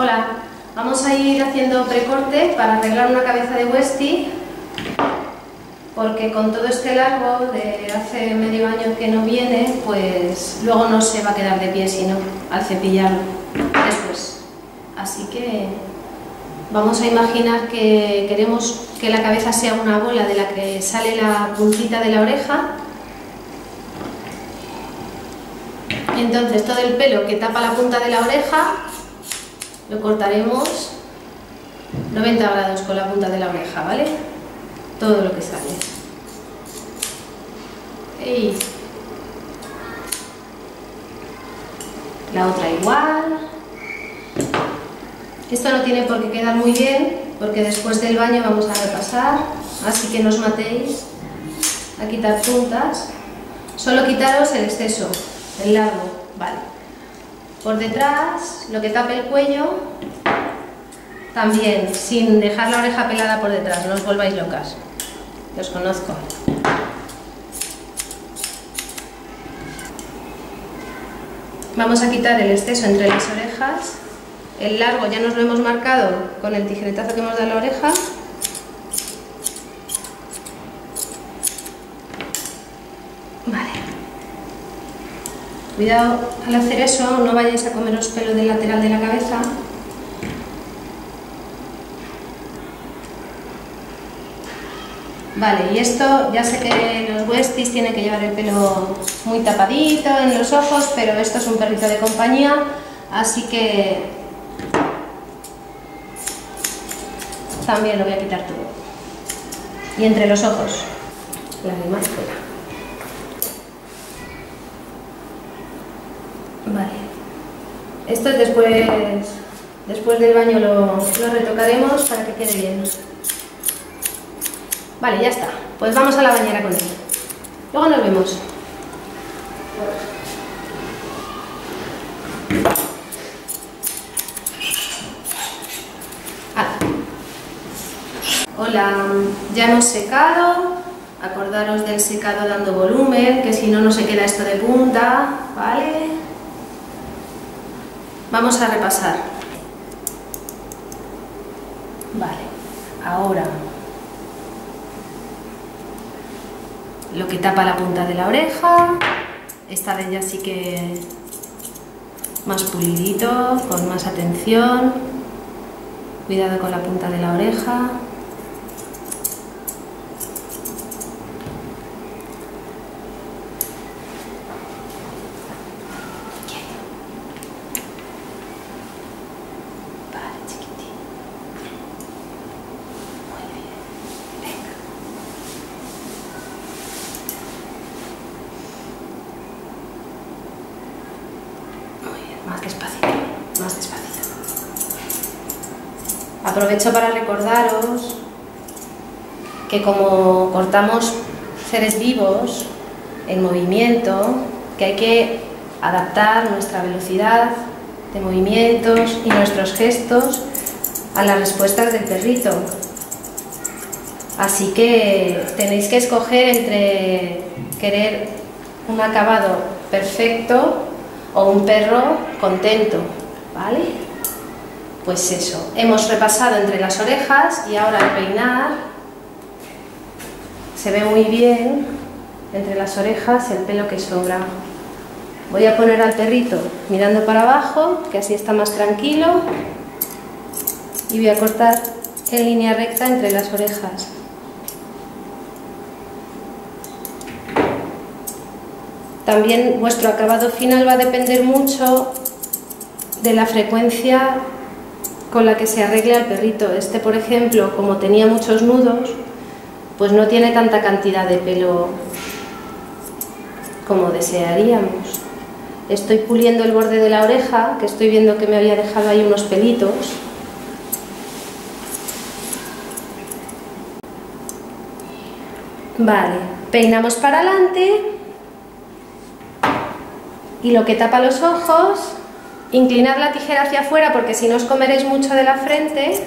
Hola, vamos a ir haciendo precorte para arreglar una cabeza de Westy porque con todo este largo de hace medio año que no viene, pues luego no se va a quedar de pie sino al cepillarlo después. Así que vamos a imaginar que queremos que la cabeza sea una bola de la que sale la puntita de la oreja. Entonces todo el pelo que tapa la punta de la oreja lo cortaremos 90 grados con la punta de la oreja, ¿vale? Todo lo que sale. Y la otra igual. Esto no tiene por qué quedar muy bien, porque después del baño vamos a repasar, así que no os matéis a quitar puntas. Solo quitaros el exceso, el largo, vale. Por detrás, lo que tape el cuello, también, sin dejar la oreja pelada por detrás, no os volváis locas, que os conozco. Vamos a quitar el exceso entre las orejas, el largo ya nos lo hemos marcado con el tijeretazo que hemos dado a la oreja, Cuidado al hacer eso, no vayáis a comeros pelo del lateral de la cabeza. Vale, y esto, ya sé que los Westies tienen que llevar el pelo muy tapadito en los ojos, pero esto es un perrito de compañía, así que también lo voy a quitar todo. Y entre los ojos, la animal Vale. Esto es después, después del baño lo, lo retocaremos para que quede bien. Vale, ya está. Pues vamos a la bañera con él. Luego nos vemos. Ah. Hola, ya hemos secado. Acordaros del secado dando volumen, que si no, no se queda esto de punta, ¿vale? Vamos a repasar. Vale, ahora lo que tapa la punta de la oreja, esta vez ya sí que más pulidito, con más atención, cuidado con la punta de la oreja. Más despacito, más despacito. Aprovecho para recordaros que como cortamos seres vivos en movimiento, que hay que adaptar nuestra velocidad de movimientos y nuestros gestos a las respuestas del perrito. Así que tenéis que escoger entre querer un acabado perfecto o un perro contento, ¿vale? Pues eso, hemos repasado entre las orejas y ahora al peinar se ve muy bien entre las orejas el pelo que sobra. Voy a poner al perrito mirando para abajo, que así está más tranquilo, y voy a cortar en línea recta entre las orejas. También vuestro acabado final va a depender mucho de la frecuencia con la que se arregle al perrito. Este, por ejemplo, como tenía muchos nudos, pues no tiene tanta cantidad de pelo como desearíamos. Estoy puliendo el borde de la oreja, que estoy viendo que me había dejado ahí unos pelitos. Vale, peinamos para adelante y lo que tapa los ojos, inclinad la tijera hacia afuera porque si no os comeréis mucho de la frente.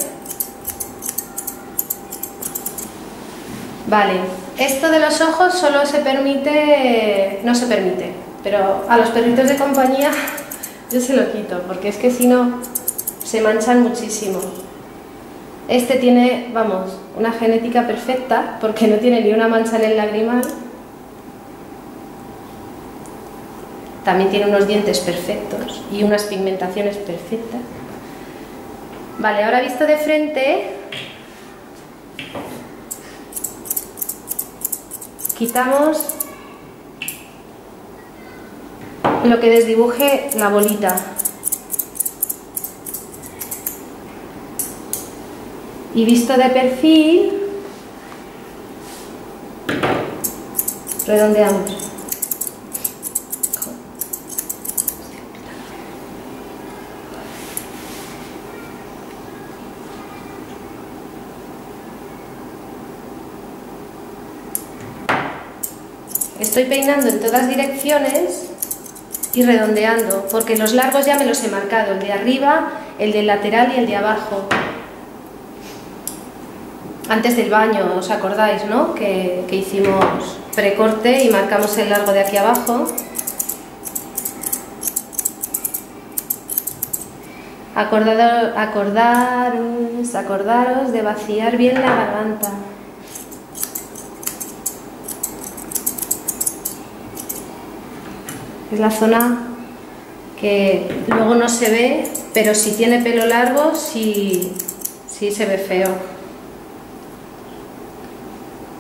Vale, esto de los ojos solo se permite, no se permite, pero a los perritos de compañía yo se lo quito porque es que si no se manchan muchísimo. Este tiene, vamos, una genética perfecta porque no tiene ni una mancha en el lagrimal. También tiene unos dientes perfectos y unas pigmentaciones perfectas. Vale, ahora visto de frente, quitamos lo que desdibuje la bolita. Y visto de perfil, redondeamos. Estoy peinando en todas direcciones y redondeando, porque los largos ya me los he marcado, el de arriba, el de lateral y el de abajo. Antes del baño, ¿os acordáis, no? Que, hicimos precorte y marcamos el largo de aquí abajo. Acordaros, acordaros, acordaros de vaciar bien la garganta. Es la zona que luego no se ve, pero si tiene pelo largo sí, sí se ve feo.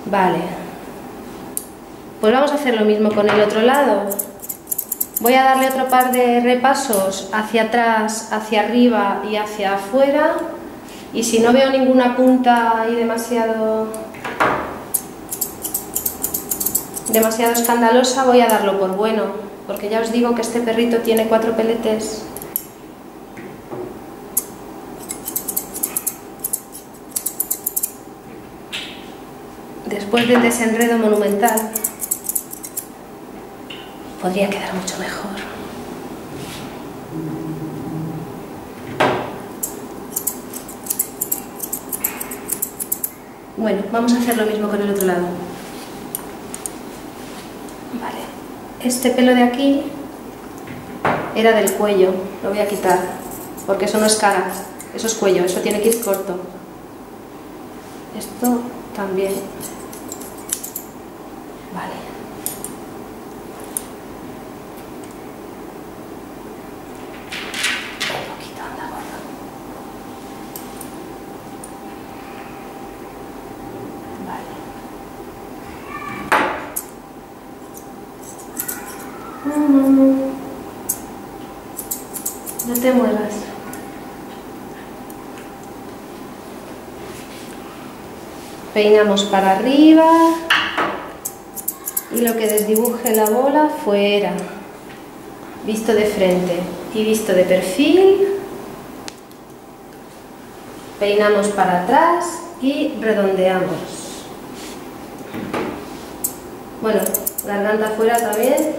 Vale. Pues vamos a hacer lo mismo con el otro lado. Voy a darle otro par de repasos hacia atrás, hacia arriba y hacia afuera. Y si no veo ninguna punta ahí demasiado demasiado escandalosa, voy a darlo por bueno porque ya os digo que este perrito tiene cuatro peletes. Después del desenredo monumental, podría quedar mucho mejor. Bueno, vamos a hacer lo mismo con el otro lado. Este pelo de aquí era del cuello, lo voy a quitar, porque eso no es cara, eso es cuello, eso tiene que ir corto. Esto también. Vale. No te muevas. Peinamos para arriba y lo que desdibuje la bola fuera. Visto de frente y visto de perfil. Peinamos para atrás y redondeamos. Bueno, garganta fuera también.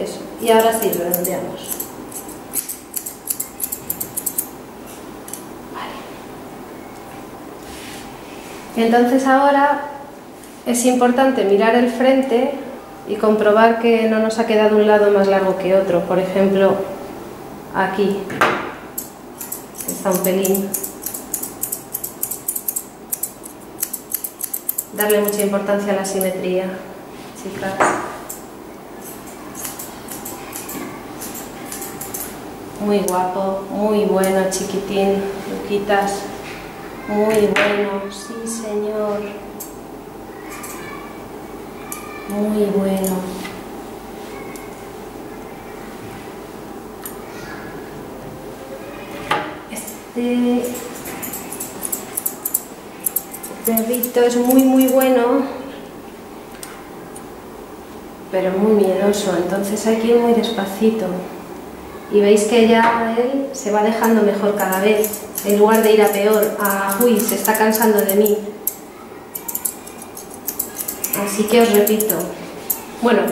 Eso. Y ahora sí, redondeamos. Entonces ahora es importante mirar el frente y comprobar que no nos ha quedado un lado más largo que otro. Por ejemplo, aquí está un pelín. Darle mucha importancia a la simetría, chicas. Muy guapo, muy bueno, chiquitín, Luquitas. Muy bueno, sí Señor. Muy bueno. Este perrito es muy muy bueno, pero muy miedoso, entonces hay muy despacito. Y veis que ya él se va dejando mejor cada vez en lugar de ir a peor, a uy, se está cansando de mí. Así que os repito, bueno,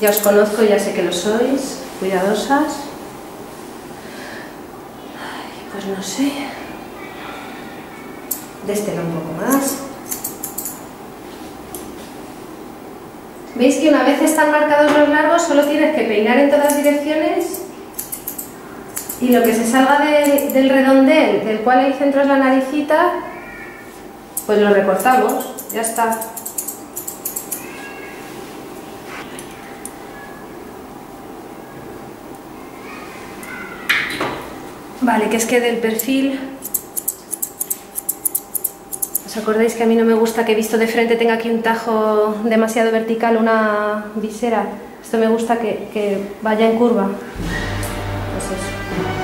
ya os conozco, ya sé que lo sois, cuidadosas. pues no sé, destela un poco más. ¿Veis que una vez están marcados los largos solo tienes que peinar en todas direcciones y lo que se salga de, del redondel del cual el centro es la naricita, pues lo recortamos, ya está. Vale, que es que del perfil... ¿Os acordáis que a mí no me gusta que visto de frente tenga aquí un tajo demasiado vertical, una visera? Esto me gusta que vaya en curva. Vocês...